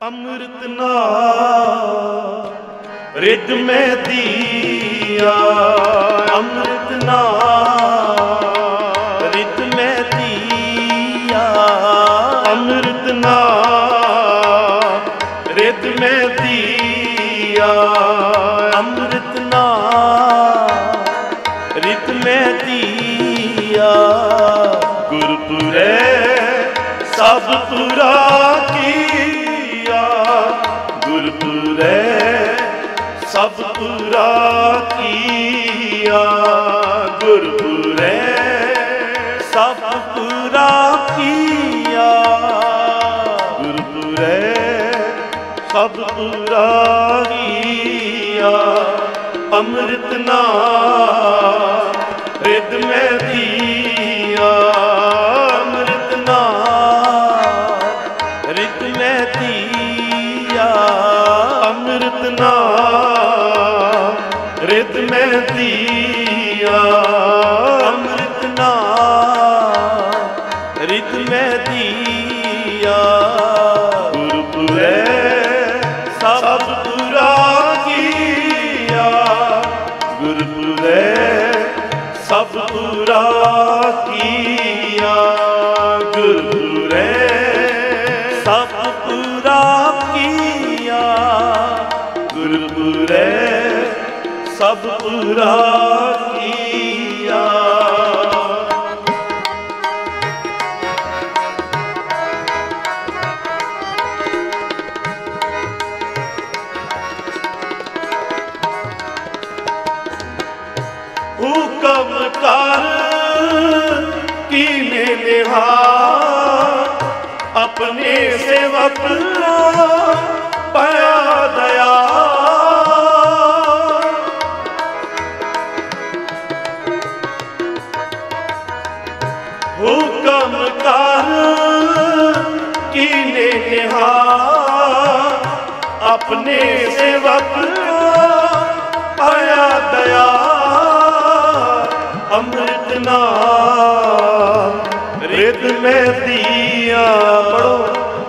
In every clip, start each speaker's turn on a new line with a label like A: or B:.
A: ਅੰਮ੍ਰਿਤ ਨਾ ਰਿਦ ਮੈਂ ਦੀਆ ਅੰਮ੍ਰਿਤ ਨਾ ਪੁਰਾਹੀਆ ਅੰਮ੍ਰਿਤ ਨਾਮ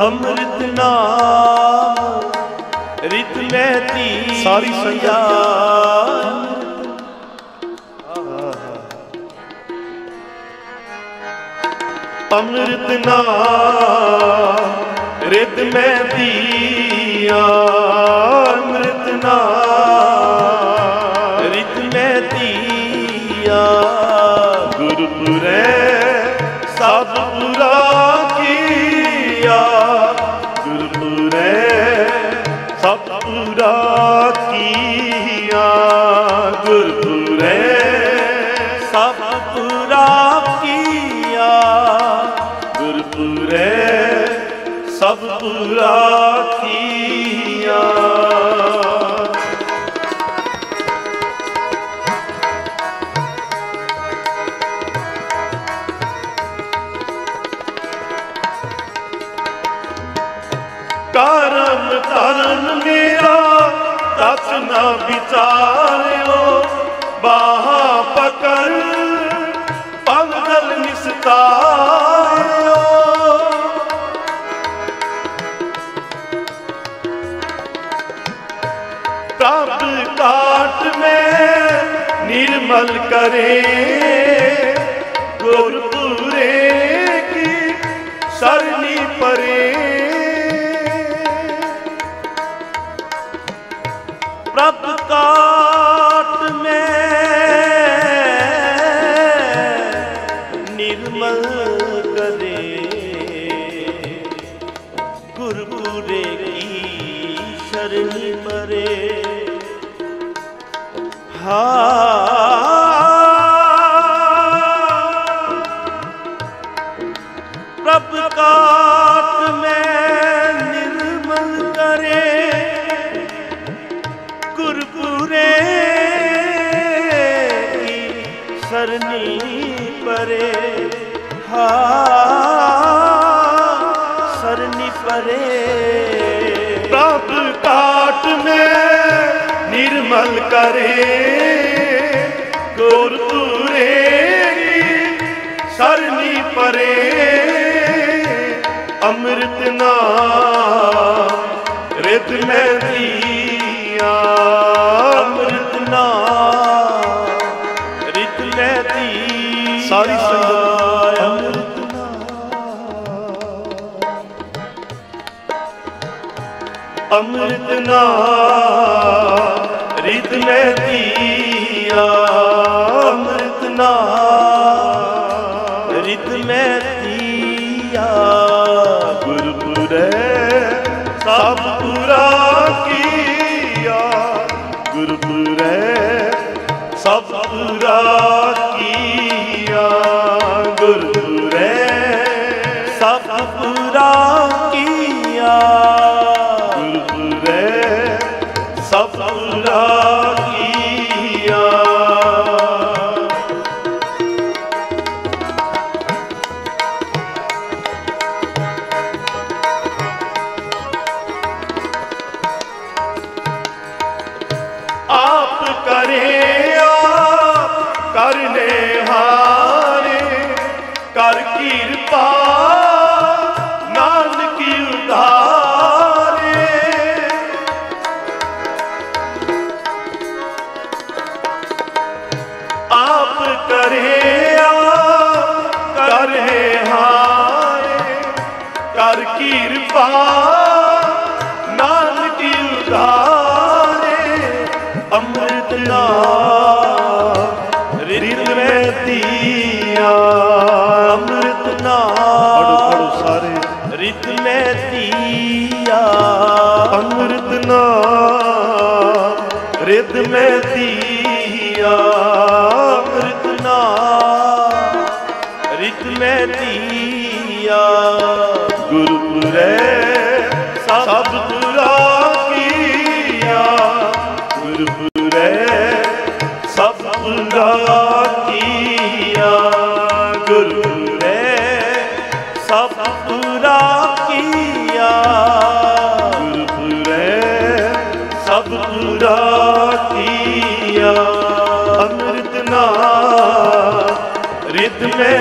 A: ਅੰਮ੍ਰਿਤ ਨਾਮ ਰਿਤ ਮਹਿਤੀ
B: ਸਾਰੀ ਸੰਗਤ
A: ਅੰਮ੍ਰਿਤ ਨਾਮ ਰਿਤ ਮਹਿਤੀ ਅੰਮ੍ਰਿਤ ਨਾਮ ਰਿਤ ਮਹਿਤੀ ਗੁਰਪੁਰੇ ਪੂਰਾ ਕੀਆ ਗੁਰਪੁਰੇ ਸਭ ਪੂਰਾ ਕੀਆ ਗੁਰਪੁਰੇ ਸਭ ਪੂਰਾ ਅੰਮ੍ਰਿਤ ਨਾਮ ਰਿਤ ਮੈਂ ਦੀਆ
B: ਅੰਮ੍ਰਿਤ ਨਾਮ ਰਿਤ ਮੈਂ ਦੀ
A: ਸਾਰੀ ਸੰਗਤ
B: ਅੰਮ੍ਰਿਤ
A: ਨਾਮ ਰਿਤ ਮੈਂ ਦੀਆ ਅੰਮ੍ਰਿਤ ਨਾਮ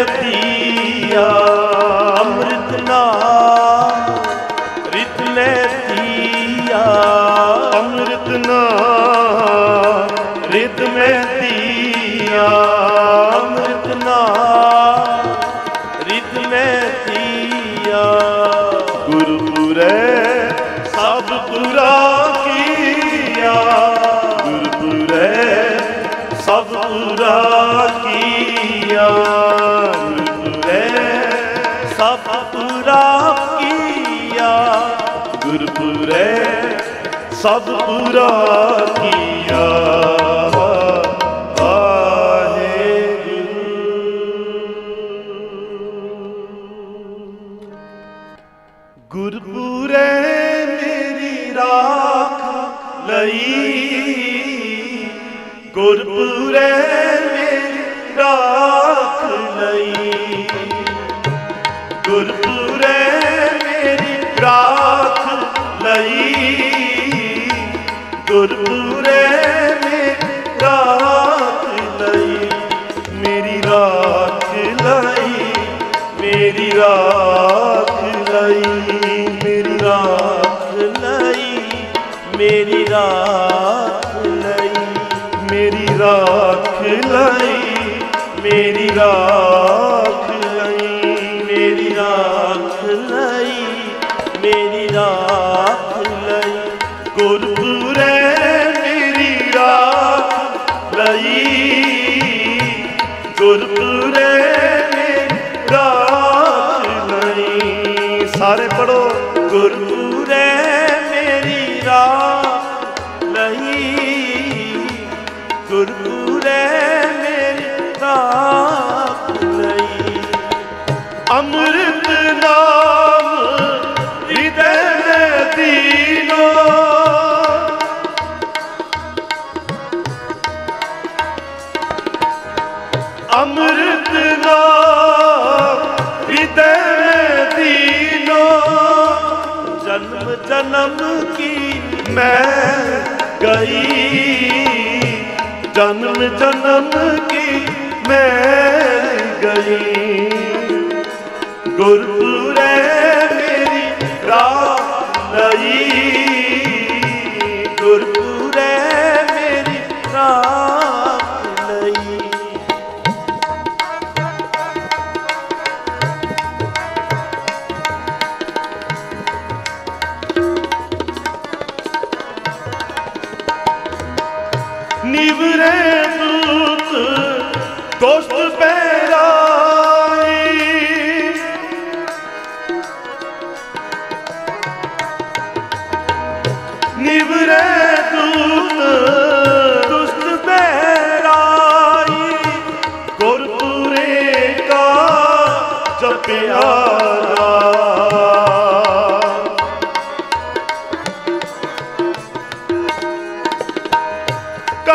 A: ती ਸਭ ਪੂਰਾ ਕੀਆ ਗੁਰਪੂਰੇ ਮੇਰੀ ਰਾਖ ਲਈ ਗੁਰਪੂਰੇ ਮੇਰੀ ਰਾਖ ਲਈ। ਗੁਰਪੂਰੇ ਗੁਰਪੁਰੇ
B: ਜਨਮ ਜਨਮ ਕੀ
A: ਮੈਲ ਗਈ। ਗੁਰਪੁਰੇ ਮੇਰੀ ਰਾਹ ਲਈ।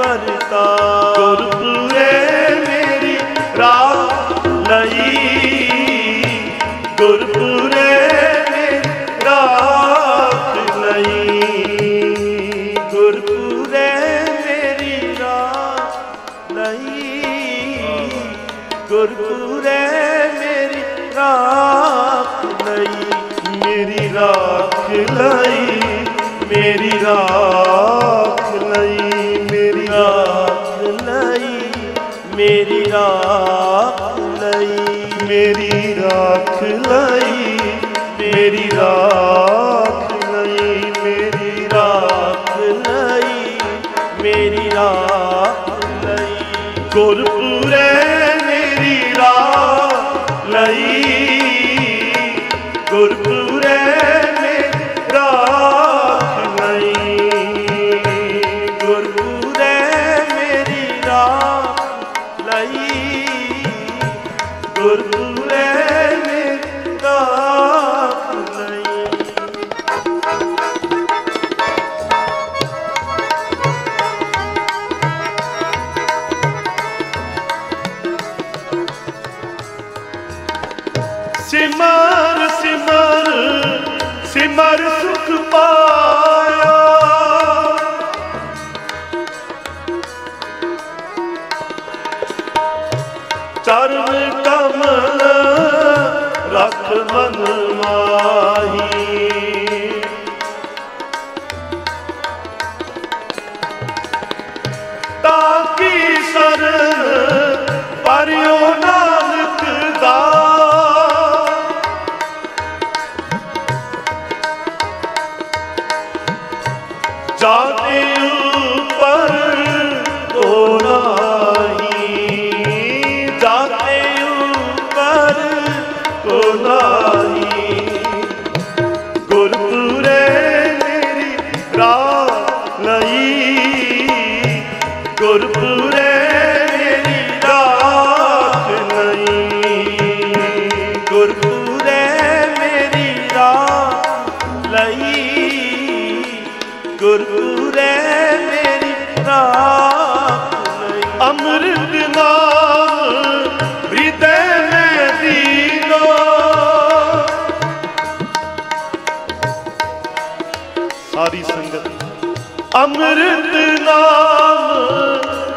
A: ਪਰਤਾ
B: ਗੁਰ ਮੇਰੀ
A: ਰਾਹ ਲਈ ਗੁਰ
B: ਪੂਰੇ ਮੇਰੀ ਰਾਹ ਲਈ ਮੇਰੀ ਰਾਹ
A: ਮੇਰੀ ਮੇਰੀ ਰਾਖ ਲਈ ਮੇਰੀ ਰਾਖ
B: ਗੁਰੂ
A: ਗੁਰਪੁਰੇ ਨਾਹੀ ਸਾਰੀ ਸੰਗਤ। ਅੰਮ੍ਰਿਤ ਨਾਮ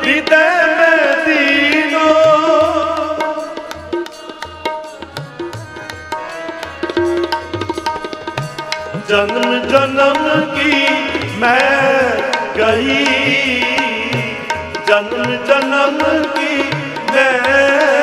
A: ਹਿਰਦੈ ਮੈਂ ਦੀਨੋ ਜਨਮ ਜਨਮ ਕੀ ਮੈਂ ਗਈ ਜਨਮ ਜਨਮ ਕੀ ਮੈਂ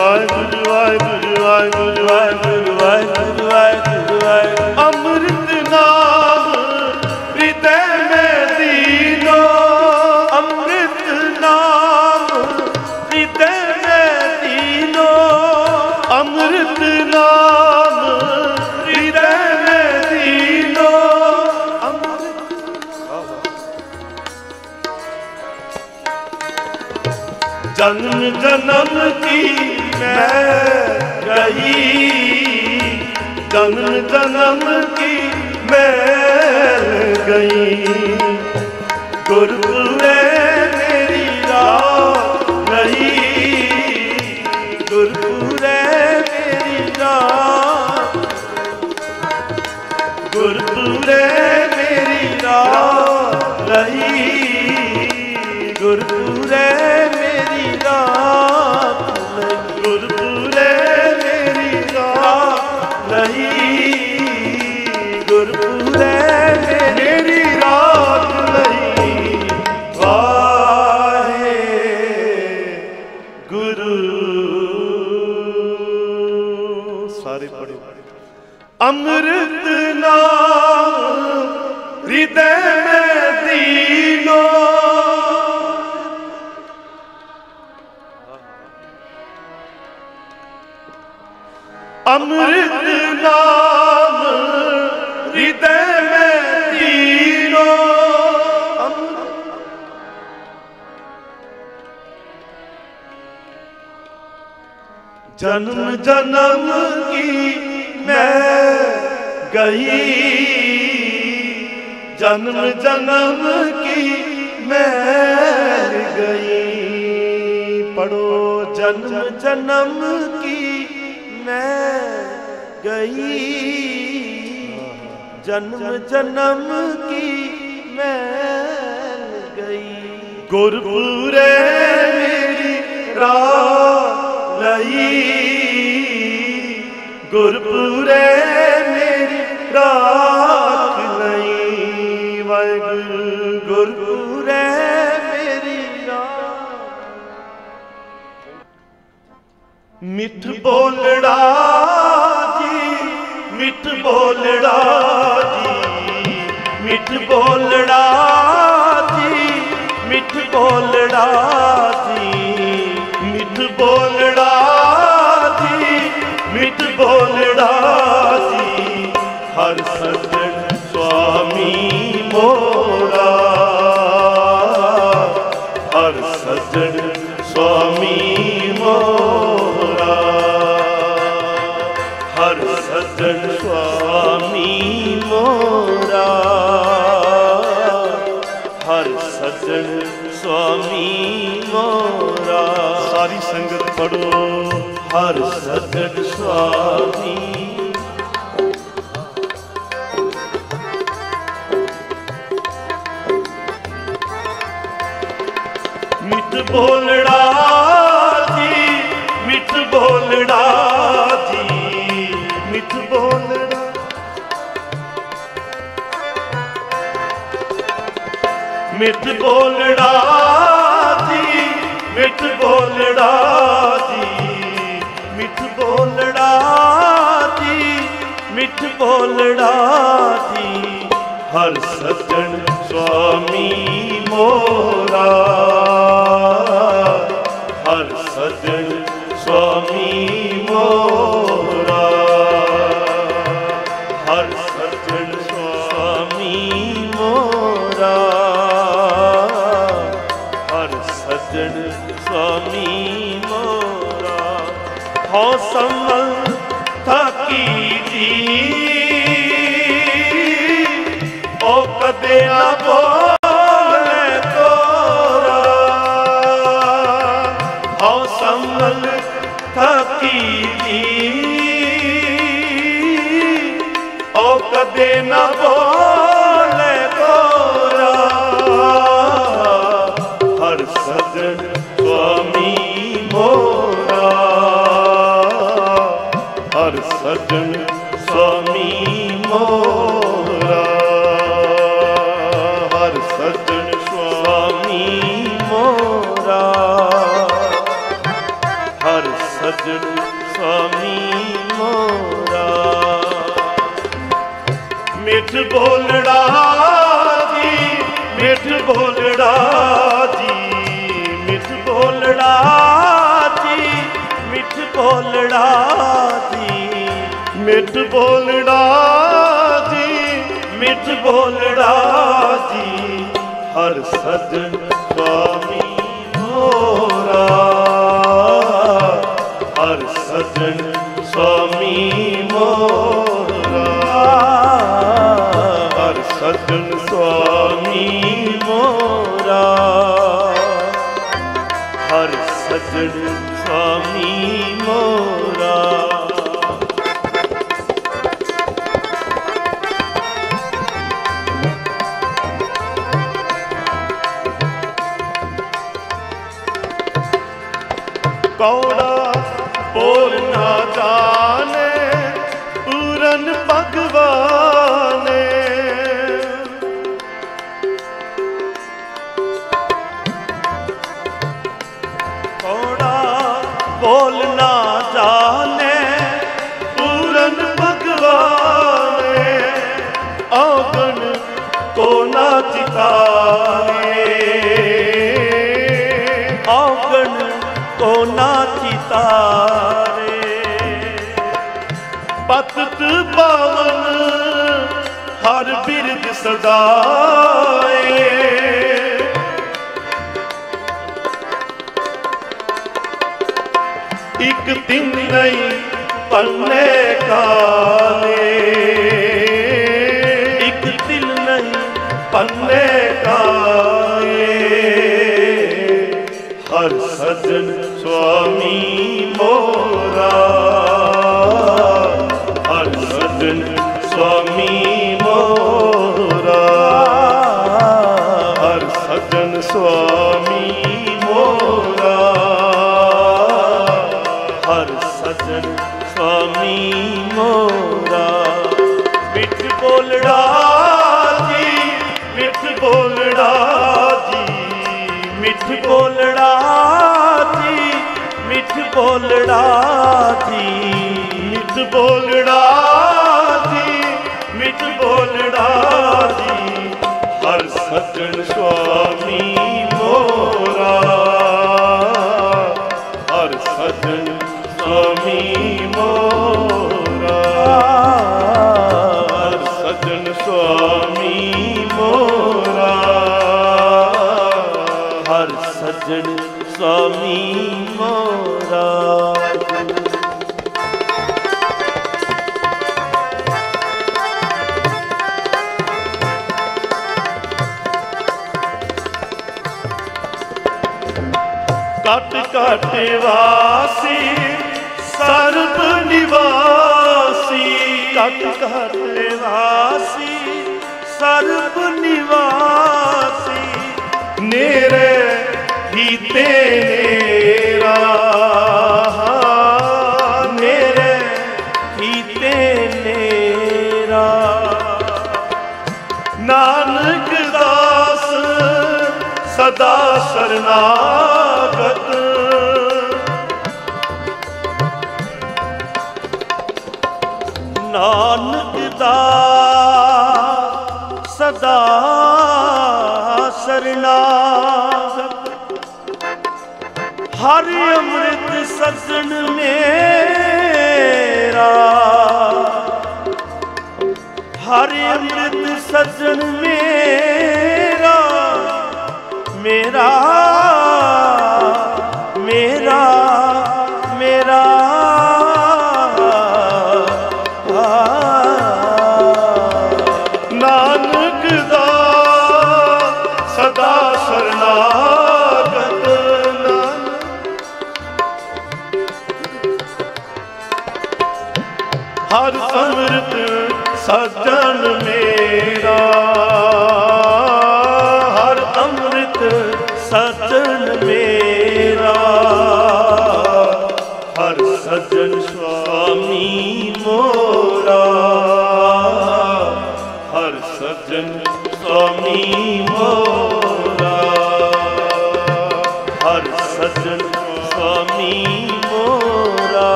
B: ਵਾਹਿਗੁਰੂ ਵਾਹਿਗੁਰੂ
A: ਵਾਹਿਗੁਰੂ ਵਾਹਿਗੁਰੂ ਵਾਹਿਗੁਰੂ ਵਾਹਿਗੁਰੂ
B: ਵਾਹਿਗੁਰੂ
A: ਅੰਮ੍ਰਿਤ ਨਾਮ ਹਿਰਦੇ ਮੇ ਦੀਨੋ
B: ਅੰਮ੍ਰਿਤ ਨਾਮ ਹਿਰਦੇ ਮੇ ਦੀਨੋ
A: ਅੰਮ੍ਰਿਤ ਨਾਮ ਹਿਰਦੇ ਮੇ ਦੀਨੋ ਅੰਮ੍ਰਿਤ ਜਨਮ ਜਨਮ ਕੀ ਮੈਂ ਗਈ ਜਨਮ ਜਨਮ ਕੀ ਮੈਂ ਗਈ। ਗੁਰਪੁਰੇ ਅੰਮ੍ਰਿਤ ਨਾਮ ਹਿਰਦੈ ਮੈਂ ਦੀਨੋ। ਅੰਮ੍ਰਿਤ ਨਾਮ ਹਿਰਦੈ ਮੈਂ ਦੀਨੋ। ਜਨਮ ਜਨਮ ਕੀ मैं गई। जन्म जन्म की मैं गई। पढ़ो जन्म
B: जन्म की मैं गई। जन्म जन्म की मैं गई।
A: गुरपुर मेरी राह लई। ਗੁਰਪੁਰੇ ਮੇਰੀ ਰਾਖ ਲਈ ਵਾਹਿਗੁਰੂ ਗੁਰਪੁਰੇ
B: ਗੁਰੇ ਮੇਰੀ ਰਾਹ
A: ਮਿੱਠ ਬੋਲੜਾ ਜੀ, ਮਿੱਠ ਬੋਲੜਾ ਜੀ, ਮਿੱਠ ਬੋਲੜਾ ਜੀ, ਮਿੱਠ ਬੋਲੜਾ ਜੀ, ਮਿੱਠ ਬੋਲੜਾ ਹਰ ਸੱਜਣ ਸੁਆਮੀ ਮੋਰਾ। ਹਰ ਸੱਜਣ ਸੁਆਮੀ ਮੋਰਾ। ਹਰ ਸੱਜਣ ਸੁਆਮੀ ਮੋਰਾ।
B: ਹਰ ਸੱਜਣ ਸੁਆਮੀ ਮੋਰਾ।
A: ਸਾਰੀ ਸੰਗਤ ਪੜੋ
B: ਹਰ ਸੱਜਣ ਸੁਆਮੀ
A: ਬੋਲੜਾ ਜੀ, ਮਿੱਠ ਬੋਲੜਾ ਜੀ, ਮਿੱਠ ਬੋਲੜਾ ਮਿੱਠ ਬੋਲੜਾ ਜੀ, ਮਿੱਠ ਬੋਲੜਾ ਜੀ, ਮਿੱਠ ਬੋਲੜਾ ਜੀ,
B: ਮਿੱਠ ਬੋਲੜਾ ਜੀ।
A: ਹਰ ਸੱਜਣ ਸੁਆਮੀ ਮੋਰਾ। ਬੋਲੜਾ ਜੀ ਮਿੱਠ ਬੋਲੜਾ ਜੀ ਮਿੱਠ ਬੋਲੜਾ ਜੀ ਹਰ ਸਜਣ ਸੁਆਮੀ ਮੋਰਾ ਹਰ ਸਜਣ ਸੁਆਮੀ ਮੋਰਾ, ਹਰ ਸਜਣ ਸੁਆਮੀ Silva. ਬਿਰਦ ਇੱਕ ਦਿਨ ਨਹੀਂ, ਪੰਨੇ ਕਾਲੇ ਇੱਕ ਦਿਲ ਨਹੀਂ, ਪੰਨੇ ਕਾਲੇ ਹਰ ਸਜਣ ਸੁਆਮੀ ਮੋਰਾ। ਹਰ ਸਜਣ ਸੁਆਮੀ ਬੋਲੜਾ ਜੀ ਮਿੱਠ ਬੋਲੜਾ ਜੀ। ਹਰ ਸਜਣ ਸੁਆਮੀ ਮੋਰਾ। ਹਰ ਸਜਣ ਸੁਆਮੀ ਮੋਰਾ। ਕਟ ਵਾਸੀ, ਸਰਬ ਨਿਵਾਸੀ, ਕਟ ਕਟ ਵਾਸੀ, ਸਰਬ ਨਿਵਾਸੀ, ਨੇਰੇ ਹੀ ਤੇਰਾ ਨੇਰੇ ਹੀ ਤੇਰਾ ਨਾਨਕ ਦਾਸ, ਸਦਾ ਸਰਨਾਗਤ ਨਾਨਕ ਦਾ ਸਦਾ ਸਰਨਾਗਤ ਹਰ ਅੰਮ੍ਰਿਤ ਸਜਣ ਮੇਰਾ। ਹਰ ਅੰਮ੍ਰਿਤ ਸਜਣ ਮੇਰਾ। ਮੇਰਾ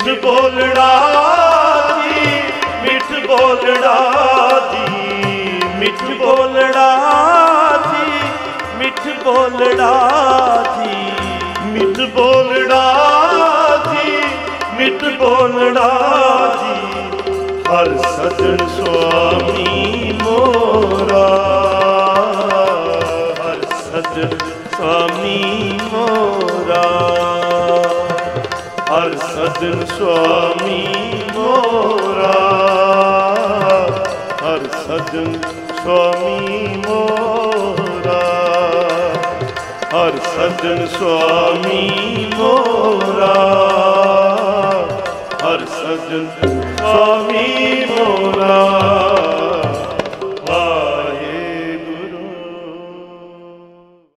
A: ਮਿੱਠ ਬੋਲੜਾ ਜੀ, ਮਿੱਠ ਬੋਲੜਾ ਜੀ, ਮਿੱਠ ਬੋਲੜਾ ਜੀ, ਮਿੱਠ ਬੋਲੜਾ ਜੀ, ਮਿੱਠ ਬੋਲੜਾ ਜੀ, ਮਿੱਠ ਬੋਲੜਾ ਜੀ। ਹਰ ਸਜਣ ਸੁਆਮੀ ਮੋਰਾ, ਹਰ ਸਜਣ ਸੁਆਮੀ ਮੋਰਾ। ਹਰ ਸਜਣ ਸੁਆਮੀ ਮੋਰਾ। ਹਰ ਸਜਣ ਸੁਆਮੀ ਮੋਰਾ। ਹਰ ਸਜਣ ਸੁਆਮੀ ਮੋਰਾ। ਹਰ ਸਜਣ ਸੁਆਮੀ ਮੋਰਾ।